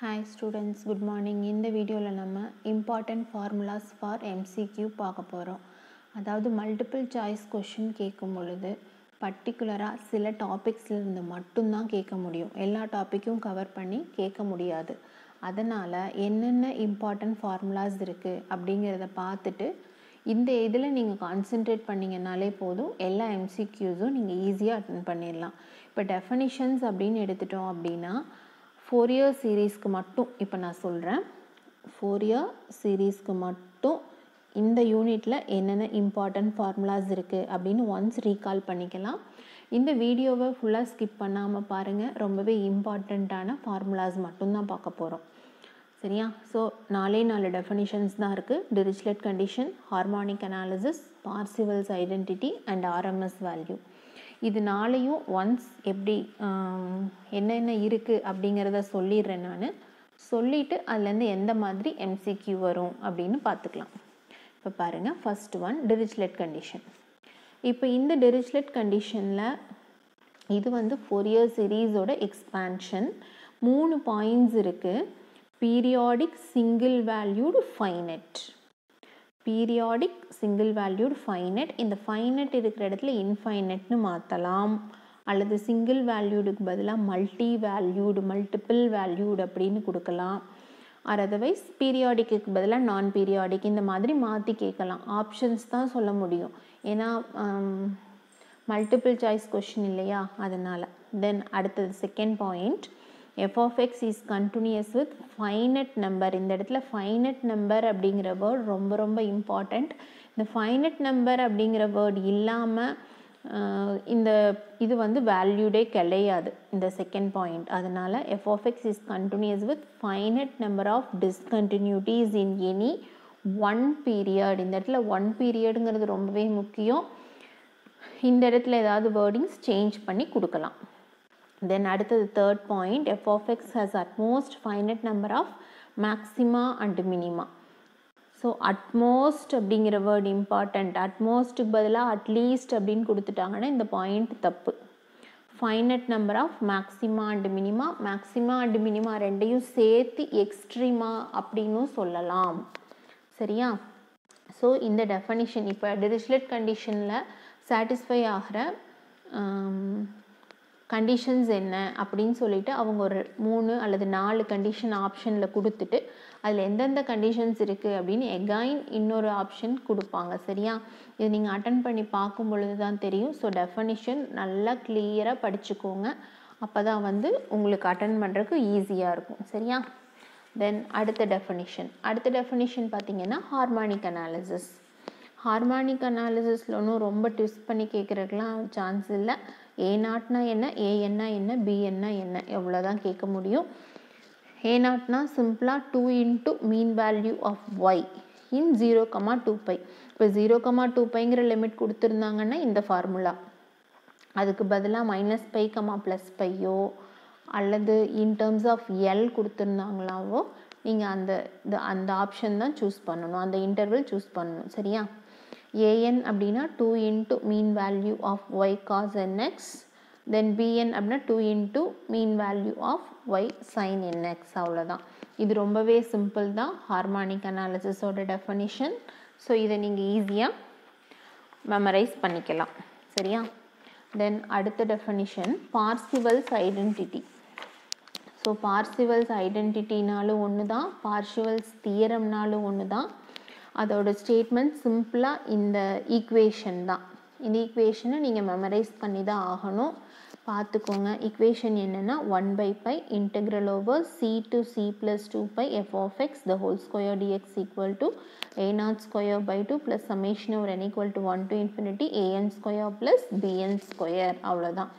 Hi students good morning இந்த வீடியோவில் நம்ம இம்பார்ட்டண்ட் ஃபார்முலாஸ் ஃபார் எம்சிக்யூ பார்க்க போகிறோம் அதாவது மல்டிபிள் சாய்ஸ் கொஷின் கேட்கும் பொழுது பர்டிகுலராக சில டாபிக்ஸ்லேருந்து மட்டும்தான் கேட்க முடியும். எல்லா டாப்பிக்கும் கவர் பண்ணி கேட்க முடியாது. அதனால் என்னென்ன இம்பார்ட்டண்ட் ஃபார்முலாஸ் இருக்குது அப்படிங்கிறத பார்த்துட்டு இந்த இதில் நீங்கள் கான்சென்ட்ரேட் பண்ணிங்கனாலே போதும் எல்லா எம்சிக்யூஸும் நீங்கள் ஈஸியாக அட்டன் பண்ணிடலாம். இப்போ டெஃபனிஷன்ஸ் அப்படின்னு எடுத்துட்டோம் அப்படின்னா ஃபோர் இயர் சீரீஸ்க்கு மட்டும் இப்போ நான் சொல்கிறேன் ஃபோர் இயர் சீரீஸ்க்கு மட்டும் இந்த யூனிட்டில் என்னென்ன இம்பார்ட்டண்ட் ஃபார்முலாஸ் இருக்குது அப்படின்னு ஒன்ஸ் ரீகால் பண்ணிக்கலாம். இந்த வீடியோவை ஃபுல்லாக ஸ்கிப் பண்ணாமல் பாருங்கள் ரொம்பவே இம்பார்ட்டண்ட்டான ஃபார்முலாஸ் மட்டும்தான் பார்க்க போகிறோம் சரியா? ஸோ நாலே நாலு டெஃபனிஷன்ஸ் தான் இருக்குது Dirichlet condition harmonic analysis Parseval's identity and RMS value இது நாளையும் ஒன்ஸ் எப்படி என்னென்ன இருக்குது அப்படிங்கிறத சொல்லிடுறேன் நான். சொல்லிவிட்டு அதுலேருந்து எந்த மாதிரி எம்சிக்யூ வரும் அப்படின்னு பார்த்துக்கலாம். இப்போ பாருங்கள் ஃபஸ்ட் ஒன் டிரிச்லெட் கண்டிஷன் இப்போ இந்த டிரிச்லெட் கண்டிஷனில் இது வந்து ஃபோர் இயர் சீரீஸோட எக்ஸ்பேன்ஷன் மூணு பாயிண்ட்ஸ் இருக்குது periodic single valued finite periodic single valued finite இந்த ஃபைனட் இருக்கிற இடத்துல இன்ஃபைனட்னு மாற்றலாம் அல்லது சிங்கிள் வேல்யூடுக்கு பதிலாக மல்டி வேல்யூடு மல்டிபிள் வேல்யூடு அப்படின்னு கொடுக்கலாம். ஆர் அதர்வைஸ் பீரியாடிக்கு பதிலாக நான் பீரியாடிக் இந்த மாதிரி மாற்றி கேட்கலாம். ஆப்ஷன்ஸ் தான் சொல்ல முடியும். ஏன்னா மல்டிபிள் சாய்ஸ் கொஷின் இல்லையா? அதனால். தென் அடுத்தது second point F of X is continuous with finite number இந்த இடத்துல ஃபைனட் நம்பர் அப்படிங்கிற வேர்ட் ரொம்ப ரொம்ப இம்பார்ட்டண்ட் இந்த ஃபைனட் நம்பர் அப்படிங்கிற வேர்ட் இல்லாமல் இந்த இது வந்து வேல்யூடே கிடையாது. இந்த செகண்ட் பாயிண்ட் அதனால் F of X is continuous with finite number of discontinuities in any one period இந்த இடத்துல ஒன் பீரியடுங்கிறது ரொம்பவே முக்கியம். இந்த இடத்துல ஏதாவது வேர்டிங்ஸ் சேஞ்ச் பண்ணி கொடுக்கலாம். தென் அடுத்தது third point F of X has at most finite number of maxima and minima so at most அப்படிங்கிற வேர்ட் இம்பார்ட்டண்ட் அட்மோஸ்ட்டுக்கு பதிலாக அட்லீஸ்ட் அப்படின்னு கொடுத்துட்டாங்கன்னா இந்த பாயிண்ட் தப்பு. Finite number of maxima and minima maxima and minima ரெண்டையும் சேர்த்து எக்ஸ்ட்ரீமா அப்படின்னும் சொல்லலாம். சரியா? ஸோ இந்த டெஃபனிஷன் இப்போ டிரிச்லெட் கண்டிஷனில் சாட்டிஸ்ஃபை ஆகிற கண்டிஷன்ஸ் என்ன அப்படின்னு சொல்லிட்டு அவங்க ஒரு மூணு அல்லது நாலு கண்டிஷன் ஆப்ஷனில் கொடுத்துட்டு அதில் எந்தெந்த கண்டிஷன்ஸ் இருக்குது அப்படின்னு எகைன் இன்னொரு ஆப்ஷன் கொடுப்பாங்க. சரியா? இது நீங்கள் அட்டன் பண்ணி பார்க்கும் பொழுது தான் தெரியும். ஸோ டெஃபனிஷன் நல்லா கிளியராக படிச்சுக்கோங்க. அப்போ தான் வந்து உங்களுக்கு அட்டன் பண்ணுறதுக்கு ஈஸியாக இருக்கும். சரியா? தென் அடுத்த டெஃபனிஷன் அடுத்த டெஃபனிஷன் பார்த்தீங்கன்னா ஹார்மானிக் அனாலிசிஸ் ஹார்மானிக் அனாலிசிஸில் ஒன்றும் ரொம்ப ட்விஸ்ட் பண்ணி கேட்குறதுக்கெலாம் சான்ஸ் இல்லை. ஏ நாட்னா என்ன? ஏஎன்னா என்ன பிஎன்னா என்ன எவ்வளோ தான் கேட்க முடியும். ஏ நாட்னா சிம்பிளாக two into mean value of y in zero comma two pi இப்போ ஜீரோ கமா டூ பைங்கிற லிமிட் கொடுத்துருந்தாங்கன்னா இந்த ஃபார்முலா அதுக்கு பதிலாக மைனஸ் பை கமா ப்ளஸ் பையோ அல்லது இன் டேர்ம்ஸ் ஆஃப் எல் கொடுத்துருந்தாங்களாவோ நீங்கள் அந்த அந்த ஆப்ஷன் தான் சூஸ் பண்ணணும். அந்த இன்டர்வல் சூஸ் பண்ணணும். சரியா? ஏஎன் அப்படின்னா two into mean value of Y cos NX then BN அப்படின்னா two into mean value of Y sine NX அவ்வளோதான் இது ரொம்பவே சிம்பிள் தான். ஹார்மானிக் அனாலிசிஸோட டெஃபனிஷன் ஸோ இதை நீங்கள் ஈஸியாக மெமரைஸ் பண்ணிக்கலாம். சரியா? தென் அடுத்த definition Parseval's identity so Parseval's ஐடென்டிட்டினாலும் ஒன்று தான் பார்சிவல்ஸ் தியரம்னாலும் ஒன்று தான் அதோட ஸ்டேட்மெண்ட் சிம்பிளாக இந்த ஈக்குவேஷன் தான். இந்த ஈக்குவேஷனை நீங்கள் மெமரைஸ் பண்ணி தான் ஆகணும். பார்த்துக்கோங்க ஈக்குவேஷன் என்னென்னா one by pi integral over C to C plus two pi F of X the whole square DX equal to A naught square by two plus summation over N equal to one to infinity AN square plus BN square அவ்வளோதான்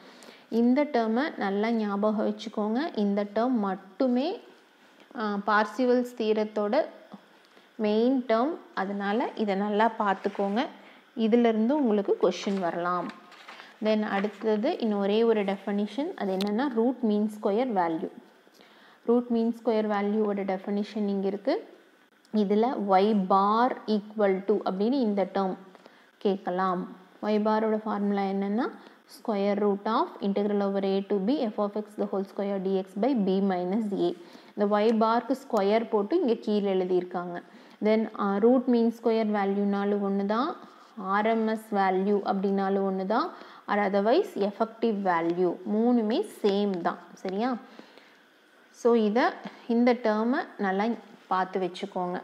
இந்த டேர்மை நல்லா ஞாபகம் வச்சுக்கோங்க. இந்த term மட்டுமே Parseval's தீரத்தோட main term அதனால் இதை நல்லா பார்த்துக்கோங்க. இதிலிருந்து உங்களுக்கு கொஷின் வரலாம். தென் அடுத்தது இன்னும் ஒரே ஒரு டெஃபனிஷன் அது என்னென்னா root mean square value root mean square வேல்யூவோட definition இங்கே இருக்குது இதில் ஒய் பார் ஈக்குவல் டு அப்படின்னு இந்த டேர்ம் கேட்கலாம். ஒய் பாரோட ஃபார்முலா என்னென்னா square root of integral over A to B F of X the whole square DX by B minus A இந்த Y park square போட்டு இங்கே கீழே எழுதியிருக்காங்க. தென் ரூட் மீன் ஸ்கொயர் வேல்யூனாலும் ஒன்று தான் ஆர்எம்எஸ் வேல்யூ அப்படின்னாலும் ஒன்று தான் ஆர் அதர்வைஸ் எஃபெக்டிவ் வேல்யூ மூணுமே சேம் தான். சரியா? ஸோ இதை இந்த டேர்மை நல்லா பார்த்து வச்சுக்கோங்க.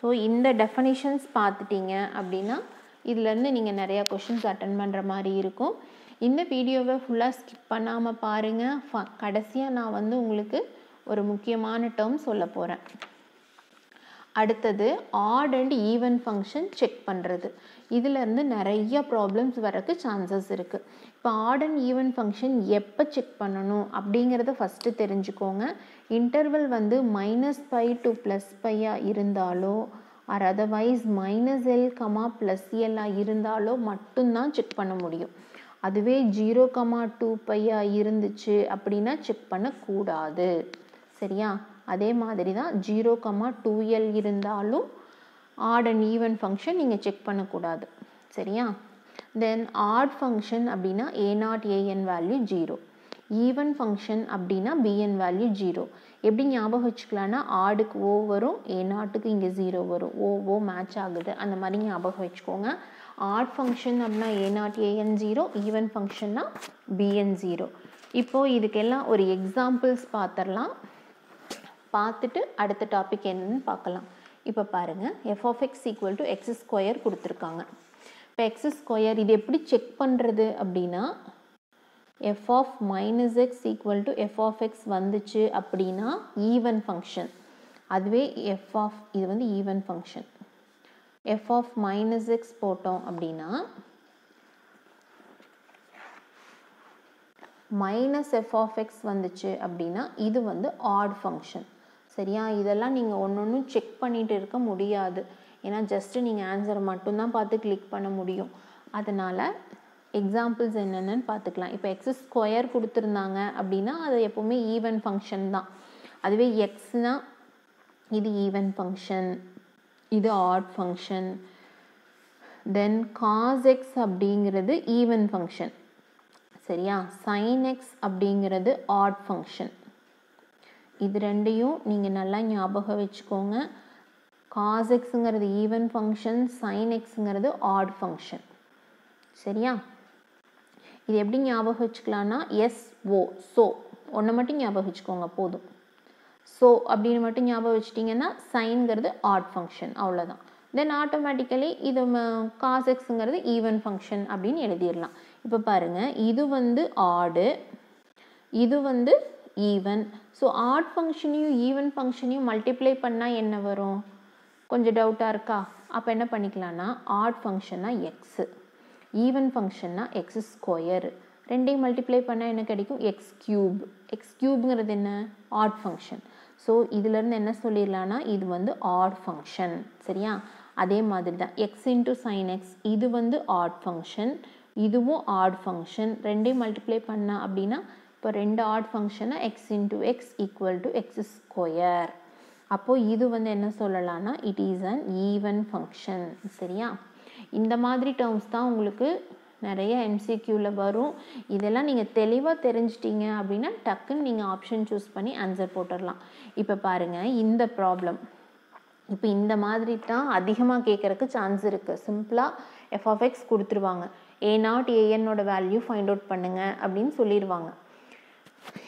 ஸோ இந்த டெஃபனிஷன்ஸ் பார்த்துட்டீங்க அப்படின்னா இதுலேருந்து நீங்கள் நிறையா கொஷின்ஸ் அட்டன் பண்ணுற மாதிரி இருக்கும். இந்த வீடியோவை ஃபுல்லாக ஸ்கிப் பண்ணாமல் பாருங்கள் ஃப கடைசியாக நான் வந்து உங்களுக்கு ஒரு முக்கியமான டேர்ம் சொல்ல போகிறேன் அடுத்தது odd and even function check பண்ணுறது இதிலேருந்து நிறைய ப்ராப்ளம்ஸ் வரக்கு சான்சஸ் இருக்குது இப்போ ஆட் அண்ட் ஈவன் ஃபங்க்ஷன் எப்போ செக் பண்ணணும் அப்படிங்கிறத ஃபஸ்ட்டு தெரிஞ்சுக்கோங்க. இன்டர்வல் வந்து மைனஸ் பை டு ப்ளஸ் பையாக இருந்தாலோ or otherwise minus L comma plus எல்லாக இருந்தாலோ மட்டும்தான் செக் பண்ண முடியும். அதுவே ஜீரோ கமா டூ பையாக இருந்துச்சு அப்படின்னா செக் பண்ணக்கூடாது. சரியா? அதே மாதிரி தான் ஜீரோ கமா டூ எல் இருந்தாலும் ஆட் அண்ட் ஈவன் ஃபங்க்ஷன் நீங்கள் செக் பண்ணக்கூடாது. சரியா? தென் ஆட் ஃபங்க்ஷன் அப்படின்னா A naught AN value zero even function அப்படின்னா பிஎன் வேல்யூ ஜீரோ எப்படி ஞாபகம் வச்சுக்கலான்னா ஆடுக்கு ஓ வரும் ஏ நாட்டுக்கு இங்கே ஜீரோ வரும். ஓ ஓ மேட்ச் ஆகுது. அந்த மாதிரி ஞாபகம் வச்சுக்கோங்க. ஆட் ஃபங்க்ஷன் அப்படின்னா A naught AN zero even ஃபங்க்ஷன்னா பிஎன் ஜீரோ இப்போது இதுக்கெல்லாம் ஒரு எக்ஸாம்பிள்ஸ் பார்த்துடலாம். பார்த்துட்டு அடுத்த டாபிக் என்னன்னு பார்க்கலாம். இப்போ பாருங்கள் F of x equal to x square கொடுத்துருக்காங்க. இப்போ எக்ஸ் ஸ்கொயர் இது எப்படி செக் பண்ணுறது அப்படின்னா f of minus x equal to f of x வந்துச்சு அப்படின்னா ஈவன் ஃபங்க்ஷன் அதுவே எஃப் ஆஃப் இது வந்து even function f of minus x போட்டோம் அப்படின்னா மைனஸ் எஃப் ஆஃப் எக்ஸ் வந்துச்சு அப்படின்னா இது வந்து ஆட் ஃபங்க்ஷன் சரியா? இதெல்லாம் நீங்கள் ஒன்று ஒன்றும் செக் பண்ணிகிட்டு இருக்க முடியாது. ஏன்னா ஜஸ்ட்டு நீங்கள் ஆன்சரை மட்டும்தான் பார்த்து கிளிக் பண்ண முடியும். அதனால் எக்ஸாம்பிள்ஸ் என்னென்னு பார்த்துக்கலாம். இப்போ எக்ஸ் ஸ்கொயர் கொடுத்துருந்தாங்க அப்படின்னா அது எப்போவுமே ஈவன் ஃபங்க்ஷன் தான். அதுவே எக்ஸ்னால் இது ஈவன் ஃபங்க்ஷன் இது odd function then cos x அப்படிங்கிறது ஈவன் ஃபங்க்ஷன் சரியா? சைன் எக்ஸ் அப்படிங்கிறது ஆட் ஃபங்க்ஷன் இது ரெண்டையும் நீங்கள் நல்லா ஞாபகம் வச்சுக்கோங்க. காஸ் எக்ஸுங்கிறது ஈவன் ஃபங்க்ஷன் சைன் எக்ஸுங்கிறது ஆட் ஃபங்க்ஷன் சரியா? இது எப்படி ஞாபகம் வச்சுக்கலான்னா எஸ் ஓ ஸோ ஒன்றை மட்டும் ஞாபகம் வச்சுக்கோங்க போதும். ஸோ அப்படின்னு மட்டும் ஞாபகம் வச்சிட்டிங்கன்னா சைன்கிறது ஆட் ஃபங்க்ஷன் அவ்வளோதான் தென் ஆட்டோமேட்டிக்கலி இது காஸ் எக்ஸுங்கிறது ஈவன் ஃபங்க்ஷன் அப்படின்னு எழுதிடலாம். இப்போ பாருங்கள் இது வந்து ஆடு இது வந்து ஈவன் ஸோ ஆட் ஃபங்க்ஷனையும் ஈவன் ஃபங்க்ஷனையும் மல்டிப்ளை பண்ணால் என்ன வரும்? கொஞ்சம் டவுட்டாக இருக்கா? அப்போ என்ன பண்ணிக்கலாம்னா ஆட் ஃபங்க்ஷன்னா எக்ஸு ஈவன் ஃபங்க்ஷன்னா எக்ஸ் ஸ்கொயர் ரெண்டையும் மல்டிப்ளை பண்ணால் என்ன கிடைக்கும்? எக்ஸ் கியூப் எக்ஸ் கியூப்ங்கிறது என்ன? ஆட் ஃபங்க்ஷன் ஸோ இதுலேருந்து என்ன சொல்லிடலான்னா இது வந்து ஆட் ஃபங்க்ஷன் சரியா? அதே மாதிரி தான் எக்ஸ் இன்ட்டு சைன் எக்ஸ் இது வந்து ஆட் ஃபங்க்ஷன் இதுவும் ஆட் ஃபங்க்ஷன் ரெண்டையும் மல்டிப்ளை பண்ணால் அப்படின்னா இப்போ ரெண்டு ஆட் ஃபங்க்ஷனை x into x equal to x square அப்போது இது வந்து என்ன சொல்லலாம்னா it is an even function சரியா? இந்த மாதிரி டேர்ம்ஸ் தான் உங்களுக்கு நிறைய எம்சிக்யூவில் வரும். இதெல்லாம் நீங்கள் தெளிவாக தெரிஞ்சிட்டீங்க அப்படின்னா டக்குன்னு நீங்கள் ஆப்ஷன் சூஸ் பண்ணி ஆன்சர் போட்டுடலாம். இப்போ பாருங்கள் இந்த ப்ராப்ளம் இப்போ இந்த மாதிரி தான் அதிகமாக கேட்குறக்கு சான்ஸ் இருக்குது சிம்பிளாக எஃப்எஃப்எக்ஸ் கொடுத்துருவாங்க. ஏ நாட் ஏஎன்னோட வேல்யூ ஃபைண்ட் அவுட் பண்ணுங்கள் அப்படின்னு சொல்லிடுவாங்க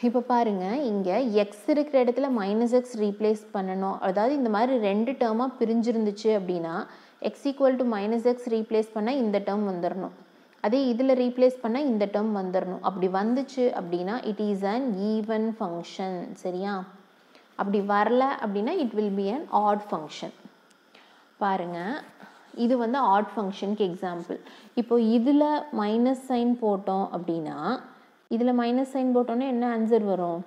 இப்போ பாருங்கள் இங்கே எக்ஸ் இருக்கிற இடத்துல மைனஸ் எக்ஸ் ரீப்ளேஸ் பண்ணணும். அதாவது இந்த மாதிரி ரெண்டு டேர்மாக பிரிஞ்சிருந்துச்சு அப்படின்னா x equal to minus x replace பண்ணால் இந்த டேர்ம் வந்துடணும் அதே இதில் ரீப்ளேஸ் பண்ணால் இந்த டேர்ம் வந்துடணும் அப்படி வந்துச்சு அப்படின்னா it is an even function சரியா? அப்படி வரல அப்படின்னா it will be an odd function பாருங்கள் இது வந்து ஆட் ஃபங்க்ஷனுக்கு எக்ஸாம்பிள் இப்போது இதில் மைனஸ் சைன் போட்டோம் அப்படின்னா இதில் மைனஸ் சைன் போட்டோன்னே என்ன ஆன்சர் வரும்?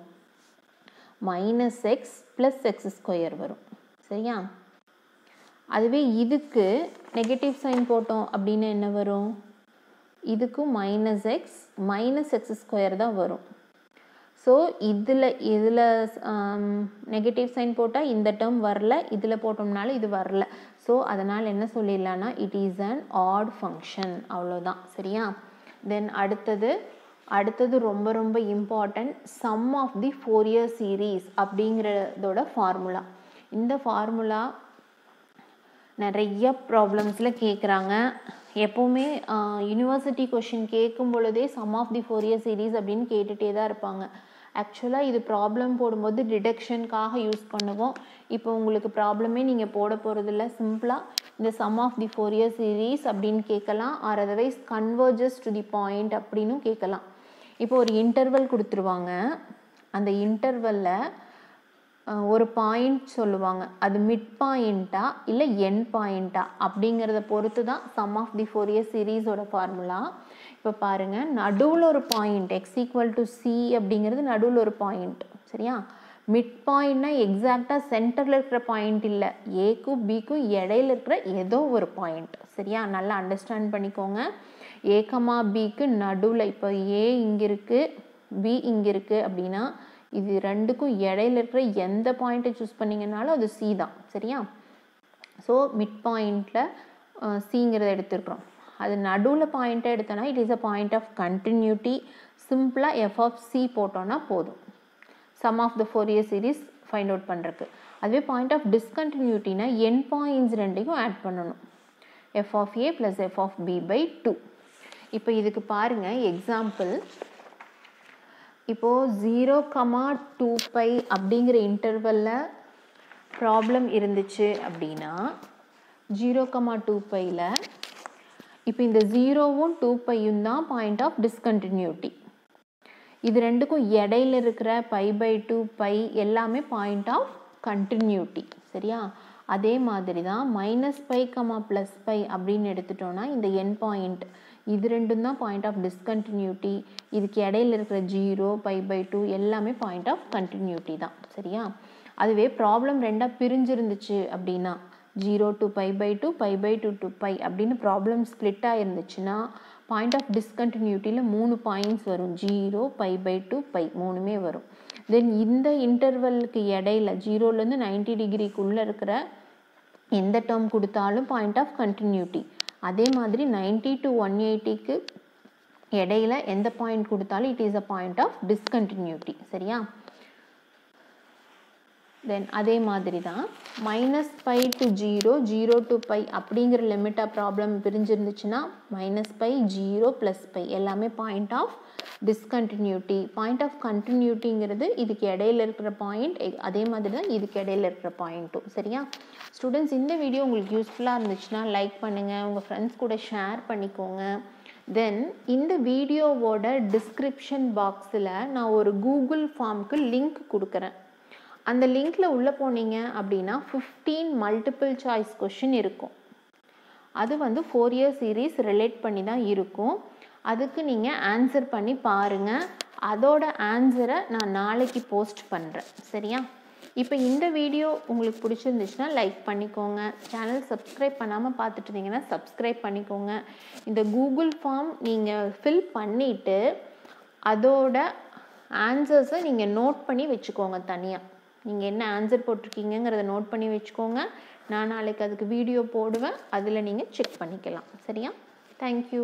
Minus x plus x square வரும். சரியா? அதுவே இதுக்கு நெகட்டிவ் சைன் போட்டோம் அப்படின்னு என்ன வரும்? இதுக்கும் minus x minus x square தான் வரும். ஸோ இதில் இதில் நெகட்டிவ் um, சைன் போட்டால் இந்த டேர்ம் வரல இதில் போட்டோம்னாலும் இது வரல. ஸோ அதனால் என்ன சொல்லிடலான்னா it is an odd function அவ்வளோதான் சரியா? தென் அடுத்தது அடுத்தது ரொம்ப ரொம்ப important sum of the Fourier series அப்படிங்கிறதோட ஃபார்முலா இந்த ஃபார்முலா நிறைய ப்ராப்ளம்ஸில் கேட்குறாங்க எப்போவுமே யூனிவர்சிட்டி கொஷின் கேட்கும் பொழுதே sum of the Fourier series அப்படின்னு கேட்டுகிட்டே தான் இருப்பாங்க. ஆக்சுவலாக இது ப்ராப்ளம் போடும்போது டிடெக்ஷனுக்காக யூஸ் பண்ணுவோம். இப்போ உங்களுக்கு ப்ராப்ளமே நீங்கள் போட போகிறதில்ல சிம்பிளாக இந்த sum of the Fourier series அப்படின்னு கேட்கலாம் or otherwise converges to the point அப்படின்னும் கேட்கலாம் இப்போ ஒரு இன்டர்வல் கொடுத்துருவாங்க. அந்த இன்டர்வலில் ஒரு பாயிண்ட் சொல்லுவாங்க. அது மிட் பாயிண்ட்டா இல்லை என் பாயிண்ட்டா அப்படிங்கிறத பொறுத்து தான் sum of the Fourier சீரீஸோட ஃபார்முலா இப்போ பாருங்கள் நடுவில் ஒரு point x equal to c அப்படிங்கிறது நடுவில் ஒரு பாயிண்ட் சரியா? மிட் பாயிண்ட்னா எக்ஸாக்டாக சென்டரில் இருக்கிற பாயிண்ட் இல்லை. ஏக்கும் பிக்கும் இடையில இருக்கிற ஏதோ ஒரு பாயிண்ட் சரியா? நல்லா அண்டர்ஸ்டாண்ட் பண்ணிக்கோங்க. ஏகமா பிக்கு நடுவில் இப்போ ஏ இங்கே இருக்குது பி இங்கே இருக்குது அப்படின்னா இது ரெண்டுக்கும் இடையில இருக்கிற எந்த பாயிண்ட்டை சூஸ் பண்ணிங்கனாலும் அது சி தான் சரியா? ஸோ மிட் பாயிண்டில் சிங்கிறத எடுத்துருக்குறோம். அது நடுவில் பாயிண்ட்டை எடுத்தோன்னா it is a point of continuity சிம்பிளாக எஃப் ஆஃப் சி போட்டோன்னா போதும். Sum of the Fourier series find out பண்ணுறக்கு அதுவே பாயிண்ட் ஆஃப் டிஸ்கண்டினியூட்டினா என் பாயிண்ட்ஸ் ரெண்டையும் ஆட் பண்ணணும். F of a plus f of b by two இப்போ இதுக்கு பாருங்கள் எக்ஸாம்பிள் இப்போது ஜீரோ கமா டூ பை அப்படிங்கிற இன்டர்வலில் ப்ராப்ளம் இருந்துச்சு அப்படின்னா ஜீரோ கமா டூ பையில் இப்போ இந்த ஜீரோவும் டூ பையும் தான் பாயிண்ட் ஆஃப் டிஸ்கண்டினியூட்டி இது ரெண்டுக்கும் இடையில இருக்கிற பை பை டூ பை எல்லாமே பாயிண்ட் ஆஃப் கண்டினியூட்டி சரியா? அதே மாதிரி தான் minus pi comma plus pi அப்படின்னு எடுத்துட்டோன்னா இந்த என் பாயிண்ட் இது ரெண்டும் தான் பாயிண்ட் ஆஃப் டிஸ்கண்டினியூட்டி இதுக்கு இடையில இருக்கிற ஜீரோ பை பை டூ எல்லாமே பாயிண்ட் ஆஃப் கண்டினியூட்டி தான். சரியா? அதுவே ப்ராப்ளம் ரெண்டாக பிரிஞ்சிருந்துச்சு அப்படின்னா zero to pi by two pi by two to pi அப்படின்னு ப்ராப்ளம் ஸ்ப்ளிட்டாக இருந்துச்சுன்னா பாயிண்ட் ஆஃப் டிஸ்கண்டினியூட்டியில் மூணு பாயிண்ட்ஸ் வரும். Zero pi by two pi மூணுமே வரும். தென் இந்த இன்டர்வலுக்கு இடையில ஜீரோலேருந்து நைன்டி டிகிரிக்குள்ளே இருக்கிற எந்த டேர்ம் கொடுத்தாலும் பாயிண்ட் ஆஃப் கண்டினியூட்டி அதே மாதிரி நைன்டி டு ஒன் எயிட்டிக்கு இடையில எந்த பாயிண்ட் கொடுத்தாலும் it is a point of discontinuity சரியா? தென் அதே மாதிரி தான் minus pi to zero zero to pi அப்படிங்கிற லிமிட்டாக problem பிரிஞ்சிருந்துச்சுன்னா minus pi zero plus pi எல்லாமே point of discontinuity point of கண்டினியூட்டிங்கிறது இதுக்கு இடையில இருக்கிற பாயிண்ட் அதே மாதிரி தான் இதுக்கு இடையில இருக்கிற பாயிண்ட்டும் சரியா? ஸ்டூடெண்ட்ஸ் இந்த வீடியோ உங்களுக்கு யூஸ்ஃபுல்லாக இருந்துச்சுன்னா லைக் பண்ணுங்கள் உங்கள் ஃப்ரெண்ட்ஸ் கூட ஷேர் பண்ணிக்கோங்க. தென் இந்த வீடியோவோட டிஸ்கிரிப்ஷன் பாக்ஸில் நான் ஒரு கூகுள் ஃபார்முக்கு லிங்க் கொடுக்குறேன். அந்த லிங்க்கில் உள்ளே போனீங்க அப்படின்னா ஃபிஃப்டீன் மல்டிபிள் சாய்ஸ் கொஷின் இருக்கும். அது வந்து ஃபோர் இயர் சீரீஸ் ரிலேட் பண்ணி தான் இருக்கும். அதுக்கு நீங்கள் ஆன்சர் பண்ணி பாருங்கள் அதோட ஆன்சரை நான் நாளைக்கு போஸ்ட் பண்ணுறேன் சரியா? இப்போ இந்த வீடியோ உங்களுக்கு பிடிச்சிருந்துச்சுன்னா லைக் பண்ணிக்கோங்க. சேனல் சப்ஸ்கிரைப் பண்ணாமல் பார்த்துட்டு இருந்தீங்கன்னா சப்ஸ்கிரைப் பண்ணிக்கோங்க. இந்த கூகுள் ஃபார்ம் நீங்கள் ஃபில் பண்ணிவிட்டு அதோட ஆன்சர்ஸை நீங்கள் நோட் பண்ணி வச்சுக்கோங்க தனியாக நீங்கள் என்ன ஆன்சர் போட்டிருக்கீங்கிறத நோட் பண்ணி வச்சுக்கோங்க. நான் நாளைக்கு அதுக்கு வீடியோ போடுவேன். அதில் நீங்கள் செக் பண்ணிக்கலாம். சரியா? தேங்க்யூ